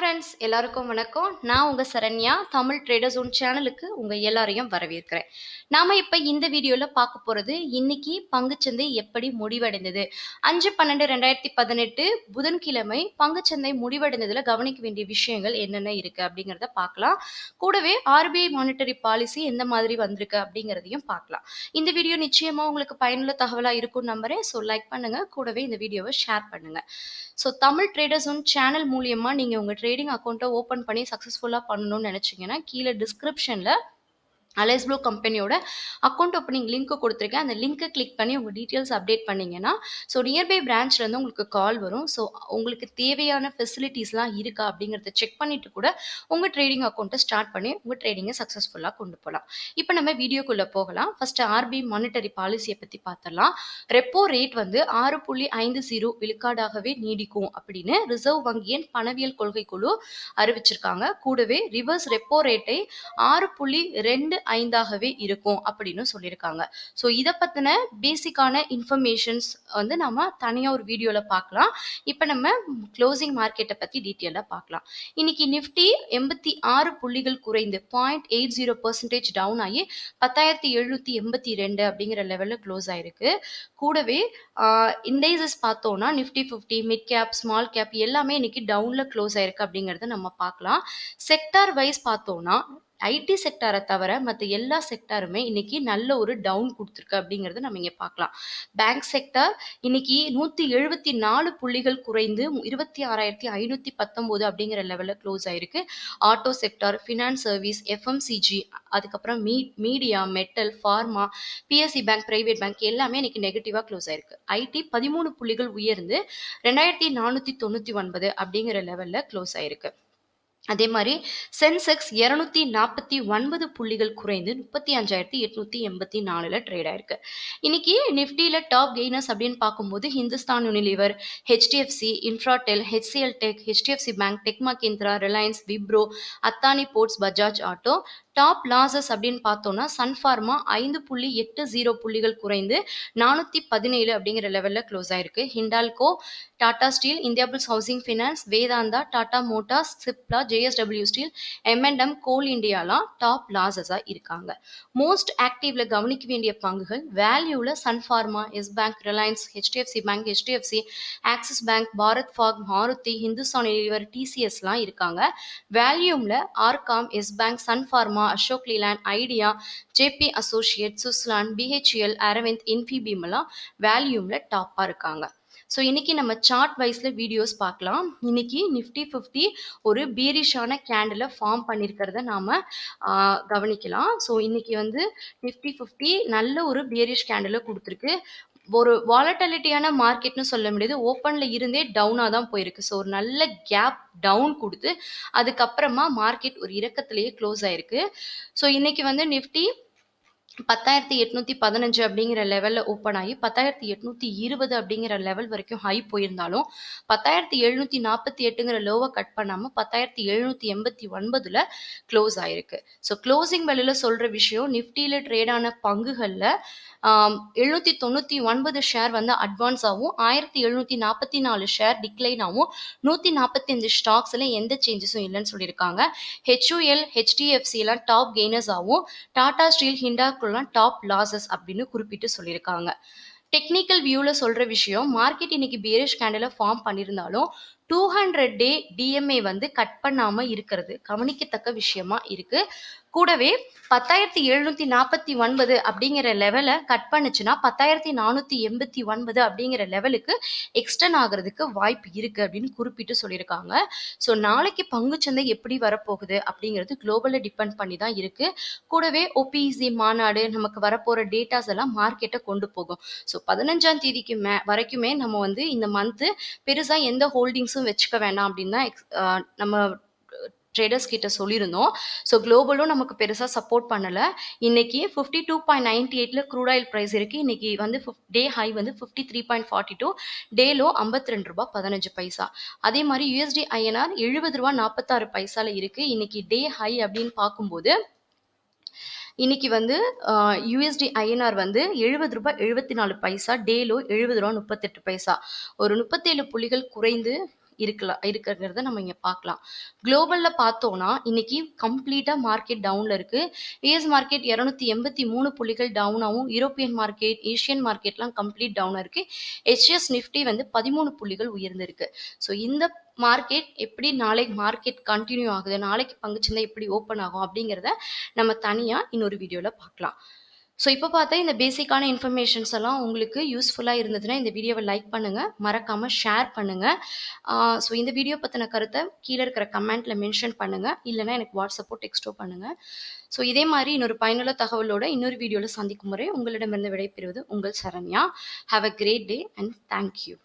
Friends எல்லாருக்கும் வணக்கம். நான் உங்கள் சரண்யா தமிழ் ட்ரேடர்ஸ் ஒன் சேனலுக்கு உங்கள் எல்லாரையும் வரவேற்கிறேன். நாம் இப்போ இந்த வீடியோவில் பார்க்க போகிறது இன்னைக்கு பங்குச்சந்தை எப்படி முடிவடைந்தது? அஞ்சு பன்னெண்டு ரெண்டாயிரத்தி பதினெட்டு புதன்கிழமை பங்குச்சந்தை முடிவடைந்ததில் கவனிக்க வேண்டிய விஷயங்கள் என்னென்ன இருக்குது அப்படிங்கிறத பார்க்கலாம். கூடவே ஆர்பிஐ மானிட்டரி பாலிசி எந்த மாதிரி வந்திருக்கு அப்படிங்கிறதையும் பார்க்கலாம். இந்த வீடியோ நிச்சயமாக உங்களுக்கு பயனுள்ள தகவலாக இருக்கும்னு நம்புறேன். ஸோ லைக் பண்ணுங்கள் கூடவே இந்த வீடியோவை ஷேர் பண்ணுங்கள் so Tamil traders one channel மூலியமாக நீங்கள் உங்கள் ட்ரேடிங் அக்கௌண்ட்டை ஓப்பன் பண்ணி சக்ஸஸ்ஃபுல்லாக பண்ணணும்னு நினச்சிங்கன்னா கீழே டிஸ்கிரிப்ஷனில் அலைஸ் ப்ளூ கம்பெனியோட அக்கௌண்ட் ஓப்பனிங் லிங்க்கு கொடுத்துருக்கேன். அந்த லிங்க்கை கிளிக் பண்ணி உங்கள் டீட்டெயில்ஸ் அப்டேட் பண்ணிங்கன்னா ஸோ நியர்பை பிரான்ச்லேருந்து உங்களுக்கு கால் வரும். ஸோ உங்களுக்கு தேவையான ஃபெசிலிட்டிஸ்லாம் இருக்கா அப்படிங்கிறத செக் பண்ணிவிட்டு கூட உங்கள் ட்ரேடிங் அக்கௌண்ட்டை ஸ்டார்ட் பண்ணி உங்கள் ட்ரேடிங்கை சக்ஸஸ்ஃபுல்லாக கொண்டு போகலாம் இப்போ நம்ம வீடியோக்குள்ளே போகலாம். ஃபஸ்ட்டு ஆர்பிஐ மானிட்டரி பாலிசியை பற்றி பார்த்துடலாம் ரெப்போ ரேட் வந்து ஆறு புள்ளி ஐந்து ஜீரோ விழுக்காடாகவே நீடிக்கும் அப்படின்னு ரிசர்வ் வங்கியின் பணவியல் கொள்கை குழு அறிவிச்சிருக்காங்க. கூடவே ரிவர்ஸ் ரெப்போ ரேட்டை ஆறு புள்ளி ரெண்டு ஐந்தாகவே இருக்கும் அப்படின்னு சொல்லியிருக்காங்க. ஸோ இதை பற்றின பேசிக்கான இன்ஃபர்மேஷன்ஸ் வந்து நம்ம தனியாக ஒரு வீடியோவில் பார்க்கலாம். இப்போ நம்ம க்ளோசிங் மார்க்கெட்டை பற்றி டீட்டெயிலாக பார்க்கலாம். இன்னைக்கு நிஃப்டி எண்பத்தி ஆறு புள்ளிகள் குறைந்து point eight zero percentage down ஆகி பத்தாயிரத்தி எழுநூற்றி எண்பத்தி ரெண்டு அப்படிங்கிற லெவலில் க்ளோஸ் ஆயிருக்கு. கூடவே இண்டைசஸ் பார்த்தோம்னா nifty fifty mid cap small cap எல்லாமே இன்னைக்கு டவுனில் க்ளோஸ் ஆயிருக்கு அப்படிங்கிறத நம்ம பார்க்கலாம். செக்டார் வைஸ் பார்த்தோம்னா ஐடி செக்டாரை தவிர மற்ற எல்லா செக்டாருமே இன்னைக்கு நல்ல ஒரு டவுன் கொடுத்துருக்கு அப்படிங்கிறத நம்ம இங்கே பார்க்கலாம். பேங்க் செக்டார் இன்னைக்கு நூற்றி எழுபத்தி நாலு புள்ளிகள் குறைந்து இருபத்தி ஆறாயிரத்தி ஐநூற்றி பத்தொம்போது அப்படிங்கிற லெவலில் க்ளோஸ் ஆயிருக்கு. Auto sector finance service FMCG அதுக்கப்புறம் me media metal pharma PSC bank private bank எல்லாமே இன்னைக்கு நெகட்டிவாக க்ளோஸ் ஆயிருக்கு. ஐடி பதிமூணு புள்ளிகள் உயர்ந்து ரெண்டாயிரத்தி நானூற்றி தொண்ணூற்றி ஒன்பது அப்படிங்கிற லெவலில் க்ளோஸ் ஆயிருக்கு. அதே மாதிரி சென்செக்ஸ் இரநூத்தி நாற்பத்தி ஒன்பது புள்ளிகள் குறைந்து முப்பத்தி அஞ்சாயிரத்தி எட்நூத்தி எண்பத்தி நாலுல ட்ரேட் ஆயிருக்கு. இன்னைக்கு நிஃப்டியில டாப் கெய்னர்ஸ் அப்படின்னு பார்க்கும்போது Hindustan Unilever HDFC Infratel HCL tech HDFC bank tech Kendra Reliance Wipro Adani ports Bajaj auto top losses அப்படின்னு பார்த்தோம்னா சன்ஃபார்மா ஐந்து புள்ளி எட்டு ஜீரோ புள்ளிகள் குறைந்து நானூற்றி பதினேழு அப்படிங்கிற லெவலில் க்ளோஸ் ஆயிருக்கு. Hindalco Tata steel Indiabulls housing finance Vedanta Tata Motors Cipla JSW steel MNM coal இந்தியாலாம் top லாசஸாக இருக்காங்க. மோஸ்ட் ஆக்டிவ்ல கவனிக்க வேண்டிய பங்குகள் வேல்யூவில் Sun Pharma Yes bank Reliance HDFC bank HDFC Axis bank Bharat fog Maruti Hindustan Unilever டிசிஎஸ்லாம் இருக்காங்க. வேல்யூமில் RCom Yes bank Sun Pharma Ashok Leyland Idea JP associate Suzlon BHEL Arvind Infibeam எல்லாம் வேல்யூமில் டாப்பாக இருக்காங்க. ஸோ இன்றைக்கி நம்ம சார்ட் வைஸில் வீடியோஸ் பார்க்கலாம். இன்னைக்கு நிஃப்டி ஃபிஃப்டி ஒரு பீரிஷான கேண்டில் ஃபார்ம் பண்ணியிருக்கிறத நாம் கவனிக்கலாம். ஸோ இன்றைக்கி வந்து நிஃப்டி ஃபிஃப்டி நல்ல ஒரு பீரிஷ் கேண்டில் கொடுத்துருக்கு. ஒரு வாலட்டாலிட்டியான மார்க்கெட்னு சொல்ல முடியாது. ஓப்பனில் இருந்தே டவுனாக தான் போயிருக்கு. ஸோ ஒரு நல்ல கேப் டவுன் கொடுத்து அதுக்கப்புறமா மார்க்கெட் ஒரு இறக்கத்திலேயே க்ளோஸ் ஆயிருக்கு. ஸோ இன்றைக்கி வந்து நிஃப்டி பத்தாயிரத்தி எட்நூத்தி பதினஞ்சு அப்படிங்கிற லெவலில் ஓப்பன் ஆகி பத்தாயிரத்தி எட்நூத்தி இருபது அப்படிங்கிற லெவல் வரைக்கும் ஹை போயிருந்தாலும் பத்தாயிரத்தி எழுநூத்தி நாற்பத்தி எட்டுங்கிற லோவை கட் பண்ணாமல் பத்தாயிரத்தி எழுநூத்தி எண்பத்தி ஒன்பதுல க்ளோஸ் ஆயிருக்கு. ஸோ க்ளோசிங் வெளியில் சொல்ற விஷயம் நிஃப்டியில் ட்ரேடான பங்குகளில் எழுநூற்றி தொண்ணூற்றி ஒன்பது ஷேர் வந்து அட்வான்ஸ் ஆகும் ஆயிரத்தி எழுநூற்றி நாற்பத்தி நாலு ஷேர் டிக்ளைன் ஆகும் நூற்றி நாற்பத்தஞ்சு ஸ்டாக்ஸில் எந்த சேஞ்சஸும் இல்லைன்னு சொல்லியிருக்காங்க. ஹெச்யூஎல் ஹெச்டிஎஃப்சிலாம் டாப் கெய்னர்ஸ் ஆகும் டாடா ஸ்டீல் ஹிண்டாக்குலாம் டாப் லாசஸ் அப்படின்னு குறிப்பிட்டு சொல்லியிருக்காங்க. டெக்னிக்கல் வியூவில் சொல்கிற விஷயம் மார்க்கெட் இன்னைக்கு பேரிஷ் கேண்டில் ஃபார்ம் பண்ணியிருந்தாலும் டூ ஹண்ட்ரட் டே டிஎம்ஏ வந்து கட் பண்ணாமல் இருக்கிறது. கவனிக்கத்தக்க விஷயமா இருக்குது கூடவே பத்தாயிரத்தி எழுநூத்தி நாற்பத்தி ஒன்பது அப்படிங்கிற லெவலை கட் பண்ணுச்சுன்னா பத்தாயிரத்தி நானூற்றி எண்பத்தி ஒன்பது அப்படிங்கிற லெவலுக்கு எக்ஸ்டன் ஆகிறதுக்கு வாய்ப்பு இருக்கு அப்படின்னு குறிப்பிட்டு சொல்லியிருக்காங்க. ஸோ நாளைக்கு பங்குச்சந்தை எப்படி வரப்போகுது அப்படிங்கிறது குளோபலில் டிபெண்ட் பண்ணி தான் இருக்கு. கூடவே ஒபிஇசி மாநாடு நமக்கு வரப்போகிற டேட்டாஸ் எல்லாம் மார்க்கெட்டை கொண்டு போகும். ஸோ பதினஞ்சாம் தேதிக்கு மே வரைக்குமே நம்ம வந்து இந்த மந்த்து பெருசாக எந்த ஹோல்டிங்ஸும் வச்சுக்க வேண்டாம் அப்படின்னு நம்ம ட்ரேடர்ஸ் கிட்ட சொல்லியிருந்தோம். ஸோ குளோபலும் நமக்கு பெருசாக சப்போர்ட் பண்ணலை. இன்னைக்கு ஃபிஃப்டி டூ பாயிண்ட் நைன்டி எயிட்டில் க்ரூட் ஆயில் ப்ரைஸ் இருக்குது இன்னைக்கு வந்து டே ஹை வந்து fifty three point forty two day low ஐம்பத்தி ரெண்டு ரூபா பதினஞ்சு பைசா. அதே மாதிரி யூஎஸ்டி ஐஎன்ஆர் எழுபது ரூபா நாற்பத்தாறு பைசாவில் இருக்குது இன்னைக்கு டே ஹை அப்படின்னு பார்க்கும்போது இன்னைக்கு வந்து யூஎஸ்டி ஐஎன்ஆர் வந்து எழுபது ரூபாய் எழுபத்தி நாலு பைசா டேலோ எழுபது ரூபா முப்பத்தெட்டு பைசா. ஒரு முப்பத்தேழு புள்ளிகள் குறைந்து இருக்கலாம் இருக்கிறத நம்ம இங்கே பார்க்கலாம் குளோபலில் பார்த்தோம்னா இன்னைக்கு கம்ப்ளீட்டாக மார்க்கெட் டவுனில் இருக்குது யூஎஸ் மார்க்கெட் இரநூத்தி எண்பத்தி மூணு புள்ளிகள் டவுனாகவும் யூரோப்பியன் மார்க்கெட் ஏஷியன் மார்க்கெட்லாம் கம்ப்ளீட் டவுனாக இருக்குது ஹெச்எஸ் நிஃப்டி வந்து பதிமூணு புள்ளிகள் உயர்ந்திருக்கு. ஸோ இந்த மார்க்கெட் எப்படி நாளைக்கு மார்க்கெட் கண்டினியூ ஆகுது நாளைக்கு பங்குச்சந்தை எப்படி ஓப்பன் ஆகும் அப்படிங்கிறத நம்ம தனியாக இன்னொரு வீடியோவில் பார்க்கலாம் ஸோ இப்போ பார்த்தா இந்த பேசிக்கான இன்ஃபர்மேஷன்ஸ் எல்லாம் உங்களுக்கு யூஸ்ஃபுல்லாக இருந்ததுன்னா இந்த வீடியோவை லைக் பண்ணுங்கள் மறக்காமல் ஷேர் பண்ணுங்கள் ஸோ இந்த வீடியோ பற்றின கருத்தை கீழே இருக்கிற கமெண்ட்டில் மென்ஷன் பண்ணுங்கள் இல்லைனா எனக்கு வாட்ஸ்அப்போ டெக்ஸ்ட்டோ பண்ணுங்கள் ஸோ இதே மாதிரி இன்னொரு பயனுள்ள தகவலோட இன்னொரு வீடியோவில் சந்திக்கும் முறை உங்களிடமிருந்து விடைபெறுவது உங்கள் Saranya. Have a great day and thank you